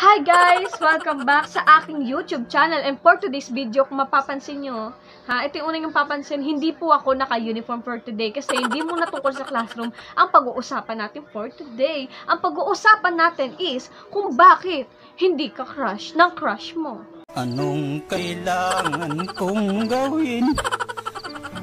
Hi guys! Welcome back sa aking YouTube channel and for today's video, kung mapapansin nyo, ha, ito yung unang yung papansin, hindi po ako naka-uniform for today kasi hindi mo natungkol sa classroom ang pag-uusapan natin for today. Ang pag-uusapan natin is kung bakit hindi ka crush ng crush mo. Anong kailangan kong gawin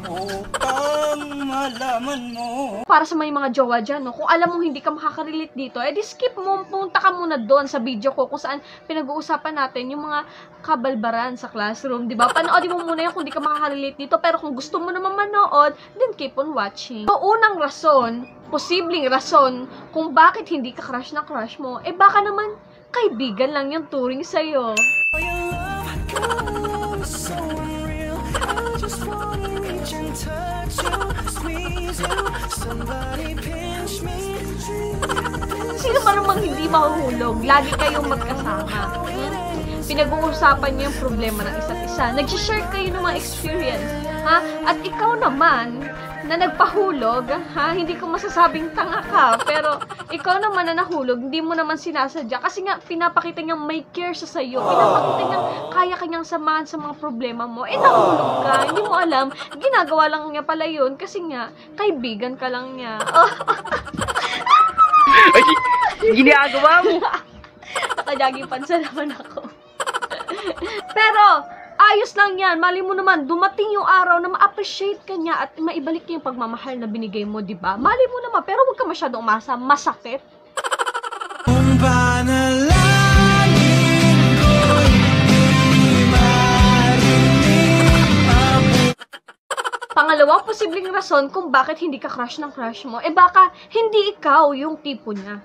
upang malaman mo? Para sa may mga jowa dyan, no, kung alam mo hindi ka makakarelate dito, edi skip mo, punta ka muna doon sa video ko kung saan pinag-uusapan natin yung mga kabalbaran sa classroom, di ba? Panoodin mo muna yan kung hindi ka makakarelate dito, pero kung gusto mo naman manood, then keep on watching. So, unang rason, posibleng rason, kung bakit hindi ka crush na crush mo, eh baka naman kaibigan lang yung turing sa'yo. Your love goes so unreal. I just wanna touch you, squeeze you. Somebody pinch me. Sino ba namang hindi mahuhulog? Lagi kayong magkasama. Pinag-uusapan niyo yung problema ng isa't isa. Nag-share kayo ng mga experience. Ha? At ikaw naman, na nagpahulog, ha? Hindi ko masasabing tanga ka, pero ikaw naman na nahulog, hindi mo naman sinasadya. Kasi nga, pinapakita niyang may care siya sa'yo. Pinapakita niyang kaya kanyang samahan sa mga problema mo. Eh, nahulog ka. Hindi mo alam. Ginagawa lang niya pala yun kasi nga, kaibigan ka lang niya. Oh, Ay, ginagawa mo. Nakajaging pansa naman ako. Pero, ayos lang yan. Mali mo naman, dumating yung araw na ma-appreciate ka niya at maibalik niya yung pagmamahal na binigay mo, di ba? Mali mo naman, pero huwag ka masyadong umasa. Masakit. Kung Pangalawang posibleng rason kung bakit hindi ka crush ng crush mo, eh baka hindi ikaw yung tipo niya.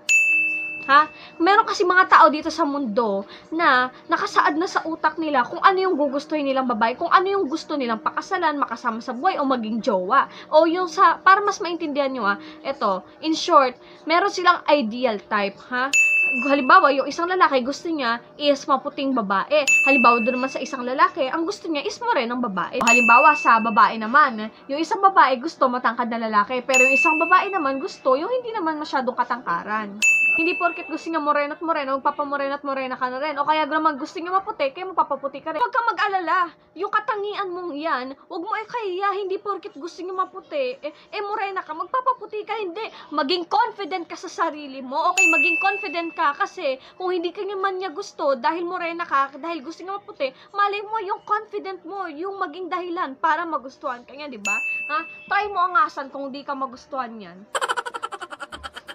Ha? Meron kasi mga tao dito sa mundo na nakasaad na sa utak nila kung ano yung gugustuhin nilang babae, kung ano yung gusto nilang pakasalan, makasama sa buhay o maging jowa. O yung sa, para mas maintindihan nyo ah, eto, in short, meron silang ideal type, ha? Halimbawa, yung isang lalaki gusto niya is maputing babae. Halimbawa, doon naman sa isang lalaki, ang gusto niya is morenong babae. Halimbawa, sa babae naman, yung isang babae gusto matangkad na lalaki, pero yung isang babae naman gusto yung hindi naman masyadong katangkaran. Hindi porket gusto niya moreno at moreno, magpapamoreno at morena ka na rin. O kaya naman gusto niya maputi, kaya mapapaputi ka rin. Huwag kang mag-alala. Yung katangian mong yan, huwag mo eh kaya, hindi porket gusto niya maputi, eh, eh morena ka, magpapaputi ka, hindi. Maging confident ka sa sarili mo. Okay, maging confident ka kasi kung hindi ka naman niya gusto, dahil morena ka, dahil gusto niya maputi, malay mo yung confident mo, yung maging dahilan para magustuhan ka niya, di ba? Ha? Try mo angasan kung di ka magustuhan yan.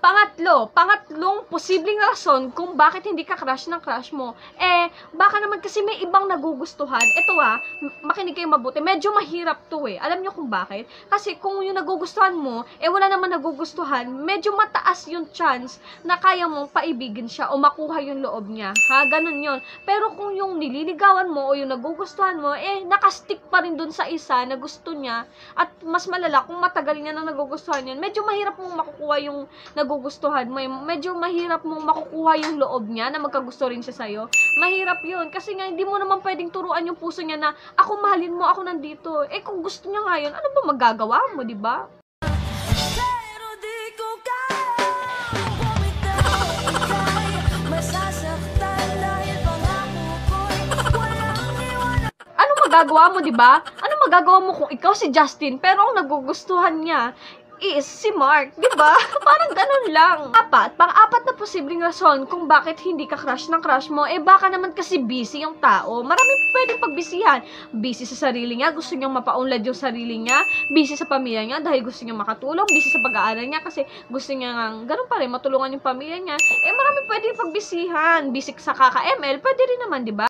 Pangatlo, pangatlong posibleng rason kung bakit hindi ka crush ng crush mo, eh, baka naman kasi may ibang nagugustuhan. Ito ah, m- makinig kayo mabuti, medyo mahirap to eh. Alam nyo kung bakit? Kasi kung yung nagugustuhan mo, eh wala naman nagugustuhan, medyo mataas yung chance na kaya mong paibigin siya o makuha yung loob niya. Ha, ganun yon Pero kung yung nililigawan mo o yung nagugustuhan mo, eh, nakastick pa rin dun sa isa na gusto niya at mas malala kung matagal niya na nagugustuhan yun, medyo mahirap mong makukuha yung nagugustuhan mo. eh. Medyo mahirap mong makukuha yung loob niya na magkagusto rin siya sa'yo. Mahirap yun. Kasi nga, hindi mo naman pwedeng turuan yung puso niya na ako mahalin mo, ako nandito. Eh, kung gusto niya nga yun, ano ba magagawa mo, di ba? Ano magagawa mo, di ba? Ano magagawa mo kung ikaw si Justin, pero ang nagugustuhan niya is si Mark, di ba? Parang ganun lang. Apat, pang-apat na posibleng rason kung bakit hindi ka crush ng crush mo, eh baka naman kasi busy yung tao. Marami pwedeng pagbisihan. Busy sa sarili niya, gusto niyang mapaunlad yung sarili niya. Busy sa pamilya niya dahil gusto niyang makatulong. Busy sa pag-aaral niya kasi gusto niya nga, ganun pa rin, matulungan yung pamilya niya. Eh marami pwedeng pagbisihan. Busy sa kaka-ML, pwede rin naman, di ba?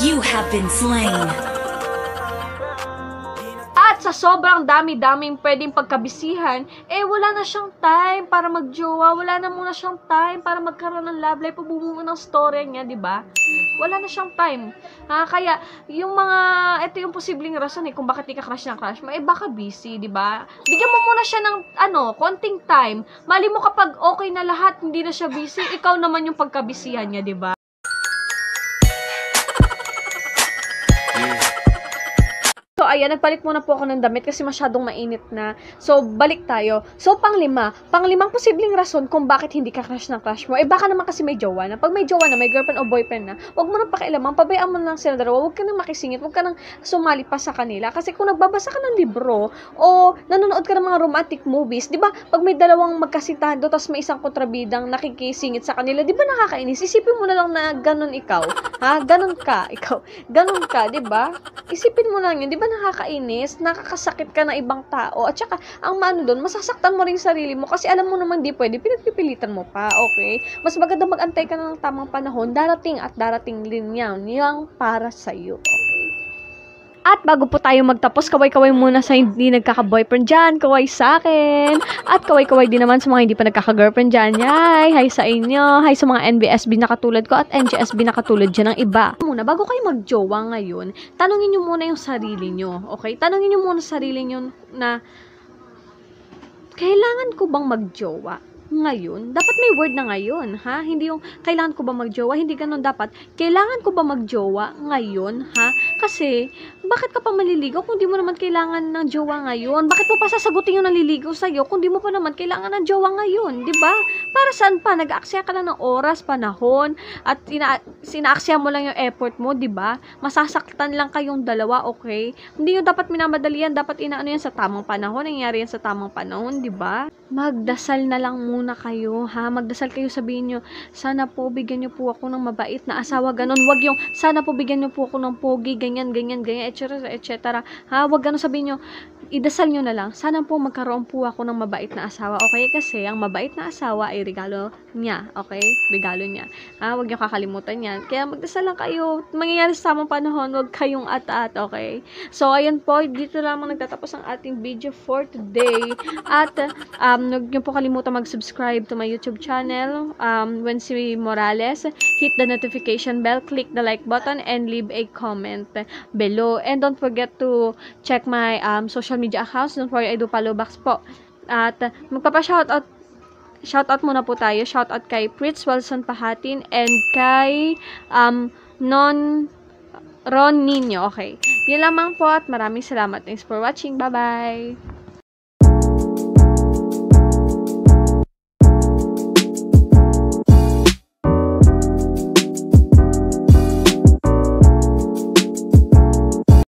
You have been slain. Sa sobrang dami-daming pwedeng pagkabisihan, eh wala na siyang time para magjowa, wala na muna siyang time para magkaroon ng love life o bumuo ng story niya, di ba? Wala na siyang time. Ha? Kaya, yung mga, ito yung posibleng rason eh, kung bakit di ka crush ng crush mo, eh baka busy, di ba? Bigyan mo muna siya ng, ano, konting time. Mali mo kapag okay na lahat, hindi na siya busy, ikaw naman yung pagkabisihan niya, di ba? Ayan, nagpalit muna po ako ng damit kasi masyadong mainit na. So, balik tayo. So, panglima. Panglimang posibleng rason kung bakit hindi ka crush ng crush mo. Eh, baka naman kasi may jowa na. Pag may jowa na, may girlfriend o boyfriend na, wag mo nang pakialaman. Pabayaan mo na lang sila dalawa. Wag ka nang makisingit. Wag ka nang sumali pa sa kanila. Kasi kung nagbabasa ka ng libro o nanonood ka ng mga romantic movies, di ba, pag may dalawang magkasintahan doon, tapos may isang kontrabidang nakikisingit sa kanila, di ba nakakainis? Isipin mo na lang na ganun ikaw. Ha? Ganun ka. Ikaw. Ganun ka, di ba? Isipin mo lang yun. Di ba nakakainis? Nakakasakit ka ng ibang tao. At saka, ang maano doon, masasaktan mo rin sarili mo kasi alam mo naman di pwede. Pinagpipilitan mo pa, okay? Mas maganda mag-antay ka ng tamang panahon. Darating at darating din yan. Yung para sa'yo, okay? At bago po tayo magtapos, kaway-kaway muna sa hindi nagkaka-boyfriend dyan, kaway sa akin. At kaway-kaway din naman sa mga hindi pa nagkaka-girlfriend dyan. Yay! Hi sa inyo. Hi sa mga NBSB na katulad ko at NGSB na katulad dyan ng iba. Muna, bago kayo magjowa ngayon, tanungin nyo muna yung sarili nyo. Okay? Tanungin nyo muna sa sarili nyo na kailangan ko bang magjowa? Ngayon, dapat may word na ngayon, ha? Hindi yung kailangan ko ba magjowa, hindi ganun dapat. Kailangan ko ba magjowa ngayon, ha? Kasi, bakit ka pa maliligaw kung di mo naman kailangan ng jowa ngayon? Bakit mo pa sasagutin yung naliligaw sa'yo kung di mo pa naman kailangan ng jowa ngayon, di ba? Para saan pa? Nag-aaksaya ka lang ng oras, panahon, at ina sinaaksaya mo lang yung effort mo, di ba? Masasaktan lang kayong dalawa, okay? Hindi yung dapat minamadali yan, dapat inaano yan sa tamang panahon, nangyayari yan sa tamang panahon, di ba? Magdasal na lang muna kayo, ha? Magdasal kayo, sabihin nyo, sana po bigyan nyo po ako ng mabait na asawa, ganun. Wag yung, sana po bigyan nyo po ako ng pogi, ganyan, ganyan, ganyan, etc. etc. Ha? Wag ganun sabihin nyo, idasal nyo na lang, sana po magkaroon po ako ng mabait na asawa, okay? Kasi ang mabait na asawa ay regalo niya, okay? Regalo niya. Ha? Wag nyo kakalimutan yan. Kaya magdasal lang kayo. Mangyayari sa tamang panahon, wag kayong at-at, okay? So, ayan po, dito lamang nagtatapos ang ating video for today. At, um, wag nyo po kalimutan mag-subscribe to my YouTube channel, um, Wensi Morales. Hit the notification bell, click the like button, and leave a comment below. And don't forget to check my um, social media accounts. Don't worry, I do follow backs po. At magpapa-shoutout shoutout muna po tayo. Shoutout kay Pritz Wilson Pahatin and kay um, Non Ron Nino. Okay. Yun lamang po at maraming salamat. Thanks for watching. Bye-bye!